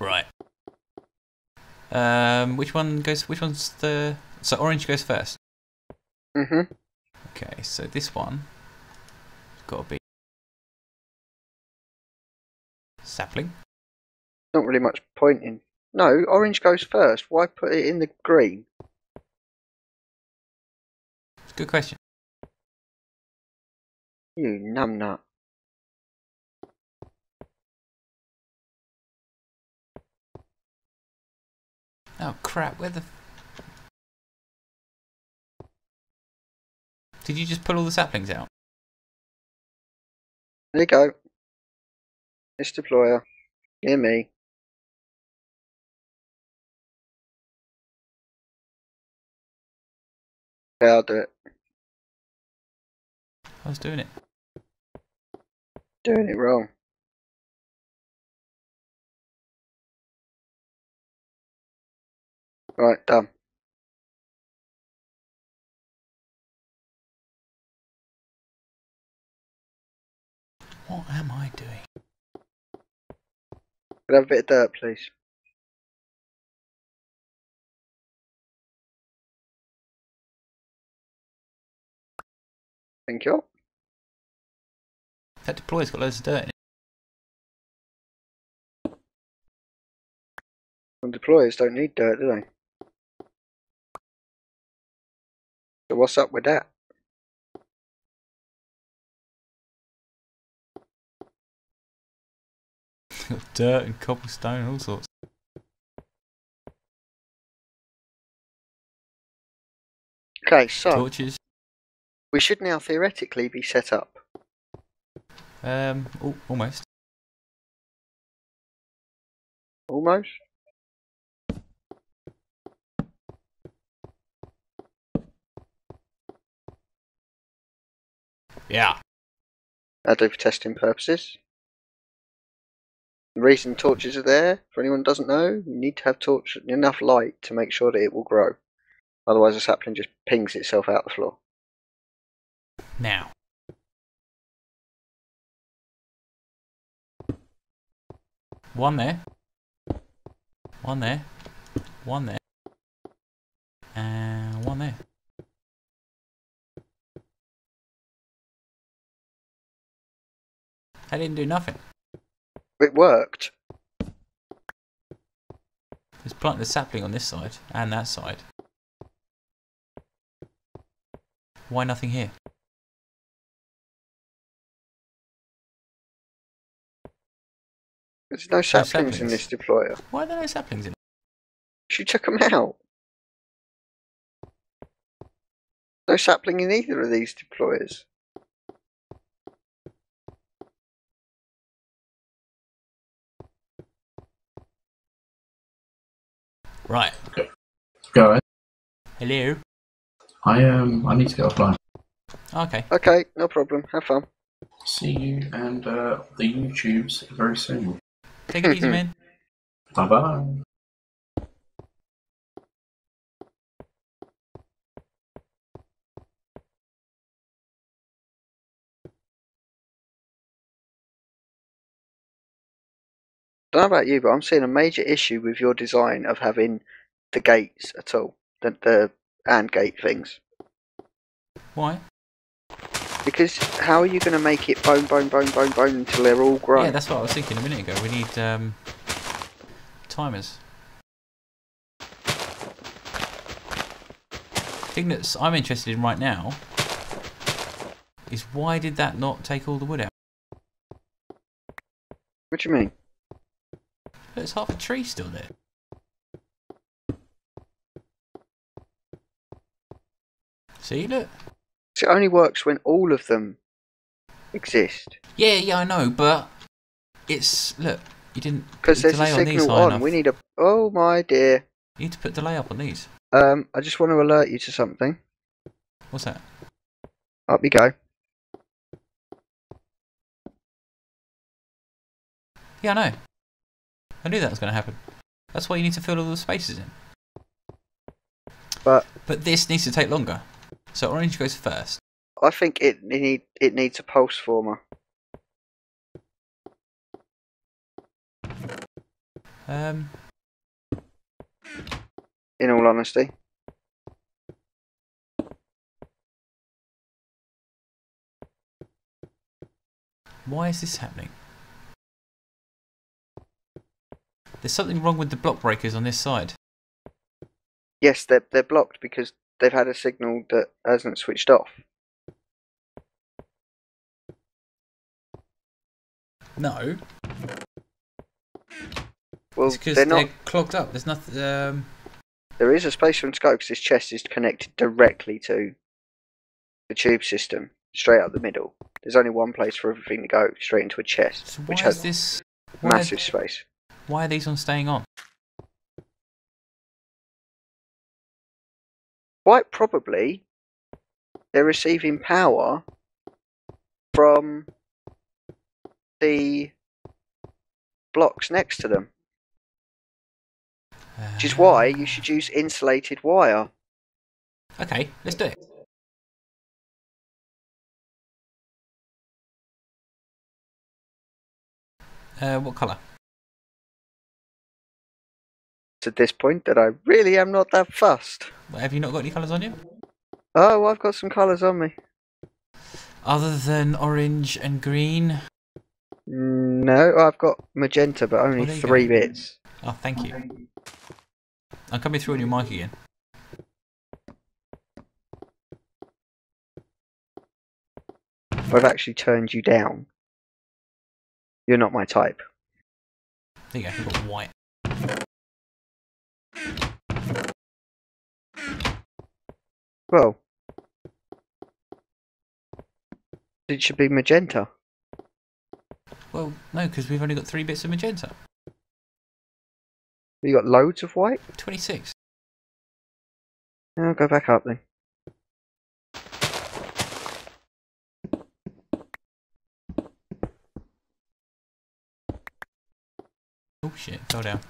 Right. Um, which one goes? Which one's the? So orange goes first. Mm-hmm. Okay, so this one got to be sapling. Not really much point in. No, orange goes first. Why put it in the green? Good question. You numbnut. Oh crap! Where the? Did you just pull all the saplings out? There you go. This deployer. Near me. Yeah, I'll do it. I was doing it. Doing it wrong. Right, done. What am I doing? Could I have a bit of dirt, please? Thank you. That deployer's got loads of dirt in it. And deployers don't need dirt, do they? What's up with that? Dirt and cobblestone all sorts. Okay, so Torches. we should now theoretically be set up. Um, oh, almost. Almost. Yeah. Do for testing purposes. The reason torches are there, for anyone who doesn't know, you need to have torch enough light to make sure that it will grow. Otherwise, the sapling just pings itself out the floor. Now. One there. One there. One there. And one there. I didn't do nothing. It worked. Let's plant the sapling on this side and that side. Why nothing here? There's no saplings in saplings. this deployer. Why are there no saplings in? She took them out. No sapling in either of these deployers. Right. Go ahead. Hello. I um I need to go offline. Okay. Okay, no problem. Have fun. See you and uh, the YouTubes very soon. Take it easy, man. Bye bye. Don't know about you, but I'm seeing a major issue with your design of having the gates at all. The, the and gate things. Why? Because how are you going to make it bone, bone, bone, bone, bone until they're all grown? Yeah, that's what I was thinking a minute ago. We need um, timers. thing that I'm interested in right now is why did that not take all the wood out? What do you mean? There's half a tree still there. See, look. So it only works when all of them exist. Yeah, yeah, I know, but it's look. You didn't Because put there's a delay on these signal on. enough. We need a. Oh my dear. You need to put delay up on these. Um, I just want to alert you to something. What's that? Up you go. Yeah, I know. I knew that was going to happen. That's why you need to fill all the spaces in. But But this needs to take longer. So orange goes first. I think it, it need it needs a pulse former. Um, In all honesty. why is this happening? There's something wrong with the block breakers on this side. Yes, they're they're blocked because they've had a signal that hasn't switched off. No, Well, it's because they're they're, not. clogged up. There's nothing. Um, There is a space for them to go because this chest is connected directly to the tube system, straight up the middle. There's only one place for everything to go, straight into a chest, so which has this? Massive space. Why are these on staying on? Quite probably, they're receiving power from the blocks next to them, which is why you should use insulated wire. Okay, let's do it. Uh, what colour? To this point, that I really am not that fussed. Have you not got any colours on you? Oh, I've got some colours on me. Other than orange and green? No, I've got magenta, but Oh, only there you go. three bits. Oh, thank you. I'm coming through on your mic again. I've actually turned you down. You're not my type. There you go, you've got white. Well, it should be magenta. Well, no, because we've only got three bits of magenta. You got loads of white. 26. I'll go back up then. Oh shit, fell down.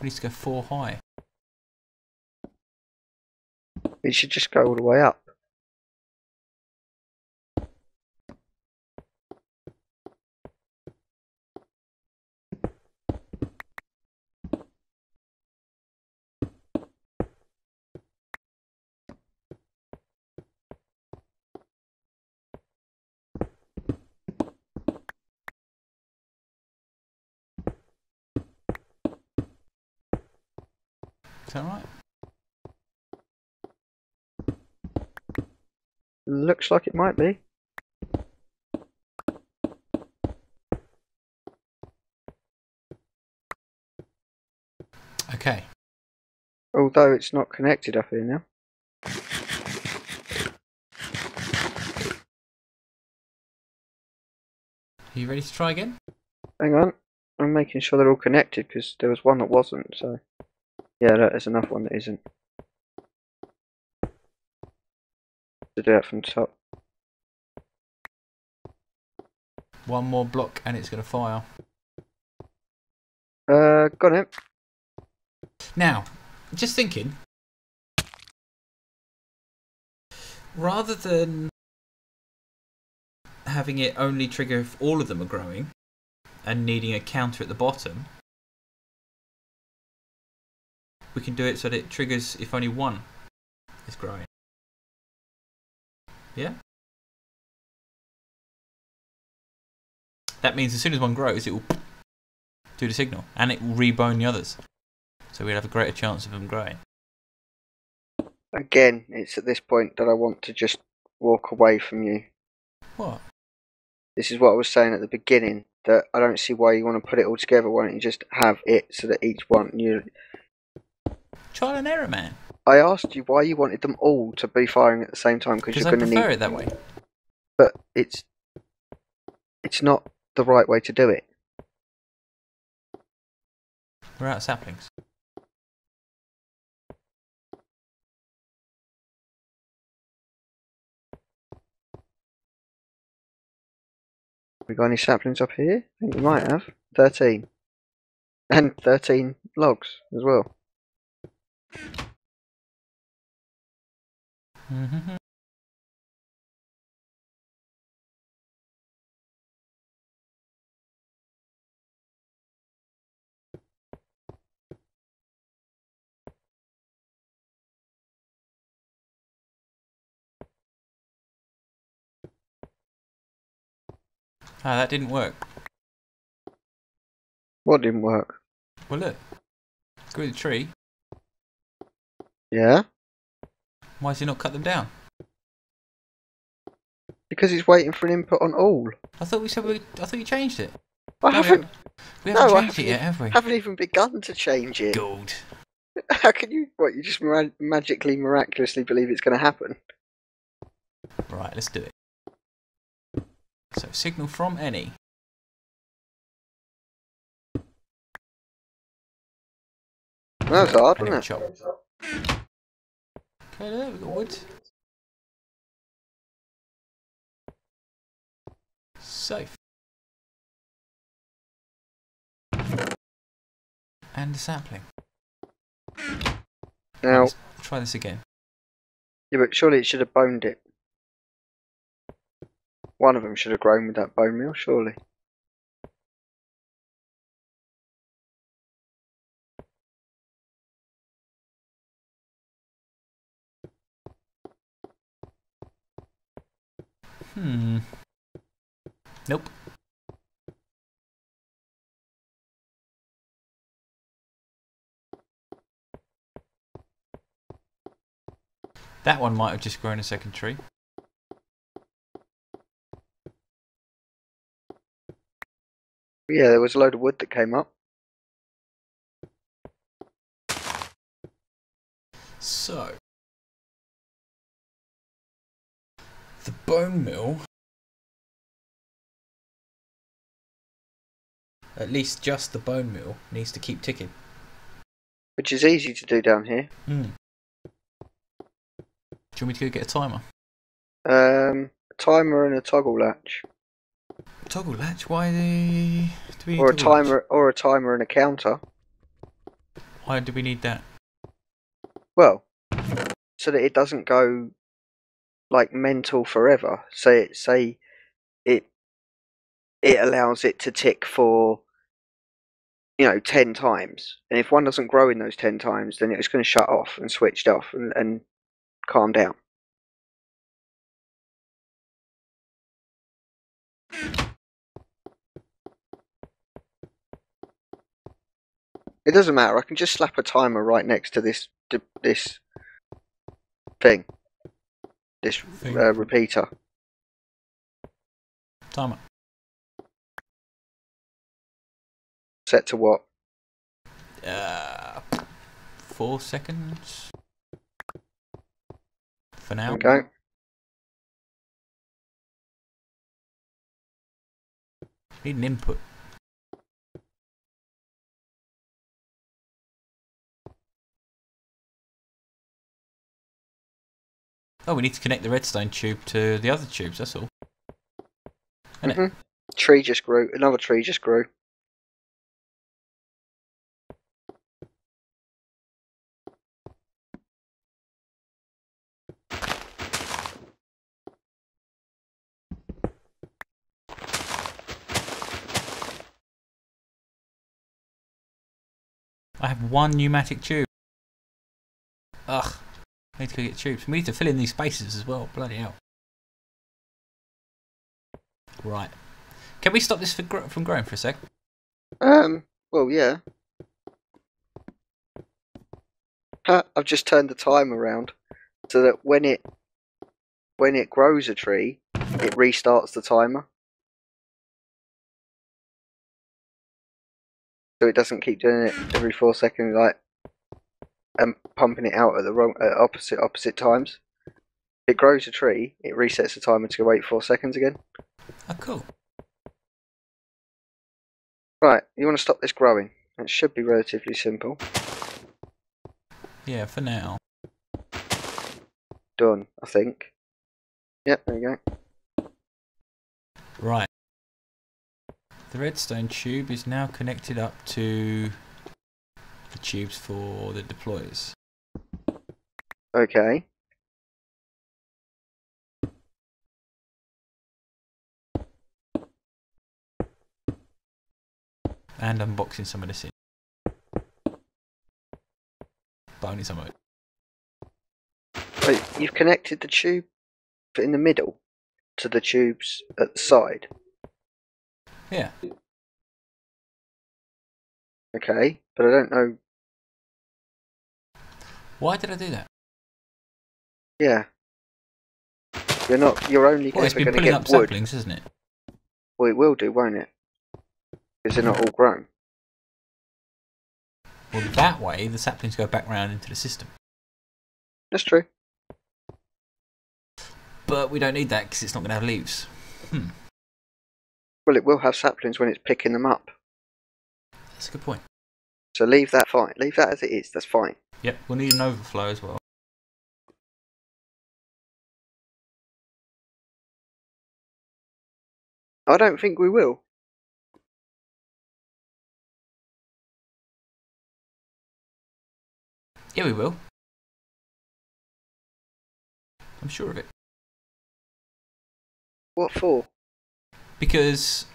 We need to go four high. It should just go all the way up. Is that right? Looks like it might be. Okay. Although it's not connected up here now. Are you ready to try again? Hang on. I'm making sure they're all connected because there was one that wasn't, so. Yeah, there's enough one that isn't. To do that from top. One more block and it's going to fire. Uh, got it. Now, just thinking, rather than having it only trigger if all of them are growing and needing a counter at the bottom, we can do it so that it triggers if only one is growing. Yeah? That means as soon as one grows, it will do the signal and it will rebone the others. So we'll have a greater chance of them growing. Again, it's at this point that I want to just walk away from you. What? This is what I was saying at the beginning. That I don't see why you want to put it all together. Why don't you just have it so that each one you? Trial and error, man. I asked you why you wanted them all to be firing at the same time because you're going to prefer need. it that way. But it's it's not the right way to do it. We're out of saplings. We got any saplings up here? I think we might have. Thirteen. And 13 logs as well. Mhm. Ah, that didn't work. What didn't work? Well, look. Go Grew the tree. Yeah? Why does he not cut them down? Because he's waiting for an input on all. I thought we said we. I thought you changed it. I No, haven't, We haven't No, I changed it haven't yet, have we? haven't even begun to change it. Gold. How can you? What? You just magically, miraculously believe it's going to happen? Right, let's do it. So signal from any. That was hard, wasn't it? chop. Okay, there we got wood. Safe. And a sapling. Now, Let's try this again. yeah, but surely it should have boned it. One of them should have grown with that bone meal, surely. Hmm. Nope. That one might have just grown a second tree. Yeah, there was a load of wood that came up. So, the bone meal, at least just the bone meal, needs to keep ticking. Which is easy to do down here. Hmm. Do you want me to go get a timer? Um, a timer and a toggle latch. Toggle latch? Why the? Do we Or a toggle latch? timer or a timer and a counter. Why do we need that? Well, so that it doesn't go like mental forever. Say it say it it allows it to tick for you know ten times, and if one doesn't grow in those ten times, then it's going to shut off and switched off and, and calm down. It doesn't matter. I can just slap a timer right next to this this thing, this uh, repeater. Timer. Set to what? Uh, four seconds. For now. Okay. Need an input. Oh, we need to connect the redstone tube to the other tubes, that's all. Innit? Mhm. Tree just grew. Another tree just grew. I have one pneumatic tube. Ugh. Need to go get tubes. We need to fill in these spaces as well. Bloody hell. Right. Can we stop this gro- from growing for a sec? Um. Well, yeah. I've just turned the time around so that when it when it grows a tree, it restarts the timer. So it doesn't keep doing it every four seconds, like and pumping it out at the wrong at opposite opposite times. If it grows a tree, it resets the timer to go wait four seconds again. Oh, cool. Right, you want to stop this growing. It should be relatively simple. Yeah, for now. Done, I think. Yep, there you go. Right. The redstone tube is now connected up to tubes for the deployers. Okay. And unboxing some of this in. But only some of it. Wait, you've connected the tube in the middle to the tubes at the side. Yeah. Okay, but I don't know. Why did I do that? Yeah. You're not. You're only Well, it's been going to pulling up get wood. saplings, isn't it? Well, it will do, won't it? Because they're not all grown. Well, that way the saplings go back round into the system. That's true. But we don't need that because it's not going to have leaves. Hmm. Well, it will have saplings when it's picking them up. That's a good point. So leave that fine. Leave that as it is. That's fine. Yep, we'll need an overflow as well. I don't think we will. Yeah, we will. I'm sure of it. What for? Because.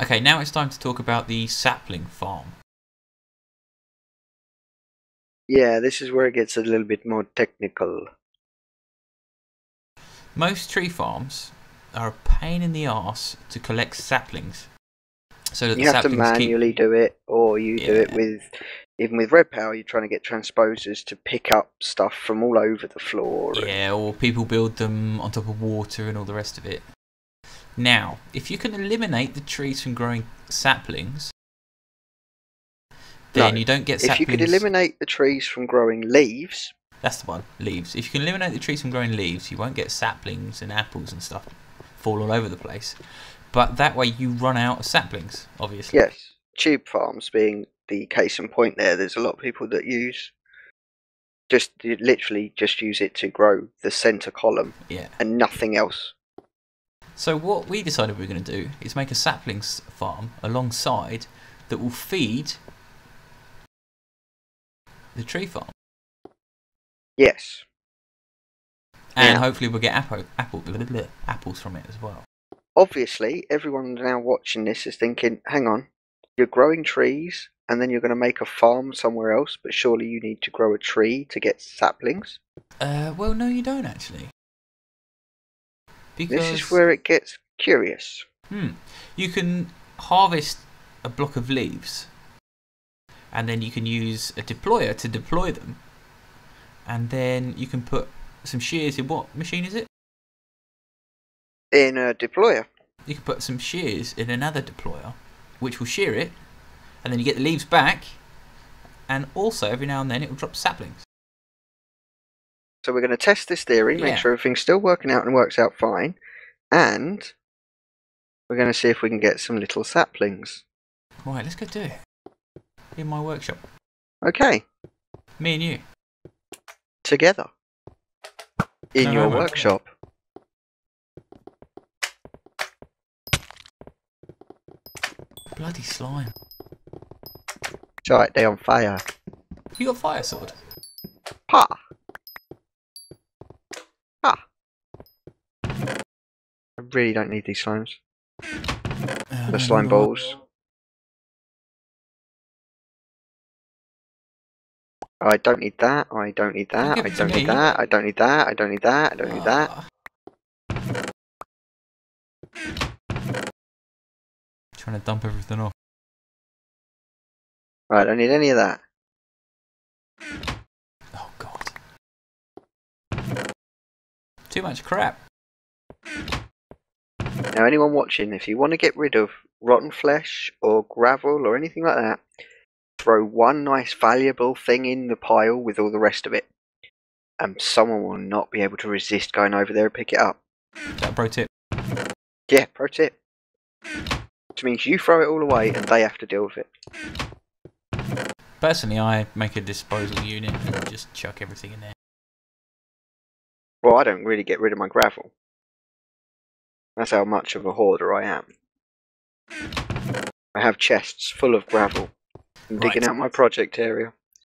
Okay, now it's time to talk about the sapling farm. Yeah, this is where it gets a little bit more technical. Most tree farms are a pain in the arse to collect saplings. So that You the have to saplings keep. manually do it, or you do it with. Even with Red Power, you're trying to get transposers to pick up stuff from all over the floor. and- Yeah, or people build them on top of water and all the rest of it. Now, if you can eliminate the trees from growing saplings, then No, you don't get If you could eliminate the trees from growing leaves, That's the one, leaves. If you can eliminate the trees from growing leaves, you won't get saplings and apples and stuff fall all over the place. But that way you run out of saplings, obviously. yes, tube farms being the case in point there, there's a lot of people that use just literally just use it to grow the center column Yeah. and nothing else. So what we decided we were going to do is make a saplings farm alongside that will feed the tree farm, Yes. and Yeah. hopefully we'll get apple, apple, blah, blah, blah, apples from it as well. Obviously, everyone now watching this is thinking, hang on, you're growing trees and then you're going to make a farm somewhere else, but surely you need to grow a tree to get saplings? Uh, well, no, you don't actually. Because This is where it gets curious. Hmm. You can harvest a block of leaves, and then you can use a deployer to deploy them, and then you can put some shears in what machine is it? In a deployer. You can put some shears in another deployer, which will shear it, and then you get the leaves back, and also every now and then it will drop saplings. So we're going to test this theory, make Yeah. sure everything's still working out and works out fine, and we're going to see if we can get some little saplings. Right, let's go do it in my workshop. Okay, Me and you. together. In No, your no, no. workshop. Bloody slime. It's alright, they're on fire. You got fire sword. Ha! Ha! I really don't need these slimes. Uh, The slime balls. I don't need that, I don't need that, I don't need that, I don't need that, I don't need that, I don't need that. Trying to dump everything off. Right, I don't need any of that. Oh god. Too much crap. Now, anyone watching, if you want to get rid of rotten flesh or gravel or anything like that, throw one nice valuable thing in the pile with all the rest of it. And someone will not be able to resist going over there and pick it up. Is that a pro tip? Yeah, pro tip. Which means you throw it all away and they have to deal with it. Personally, I make a disposal unit and just chuck everything in there. Well, I don't really get rid of my gravel. That's how much of a hoarder I am. I have chests full of gravel. I'm digging Right. out my project area.